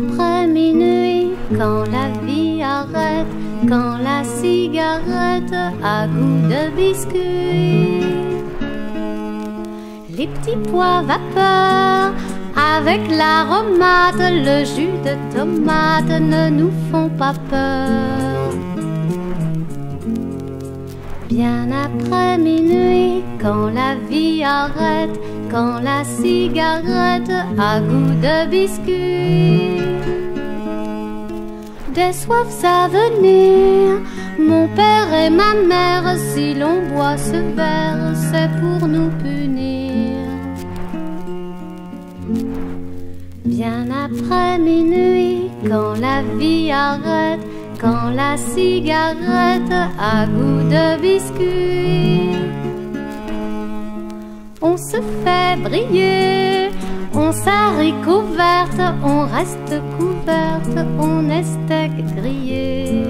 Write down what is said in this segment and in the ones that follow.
après minuit, quand la vie arrête, quand la cigarette à goût de biscuit. Les petits pois vapeurs avec l'aromate, le jus de tomate ne nous font pas peur. Bien après minuit, quand la vie arrête, quand la cigarette a goût de biscuit. Des soifs à venir, mon père et ma mère, si l'on boit ce verre, c'est pour nous punir. Bien après minuit, quand la vie arrête, quand la cigarette a goût de biscuit, on se fait briller, on s'haricot couverte, on reste couverte, on est grillé.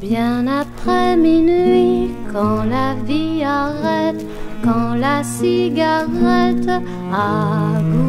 Bien après minuit, quand la vie arrête, quand la cigarette a goût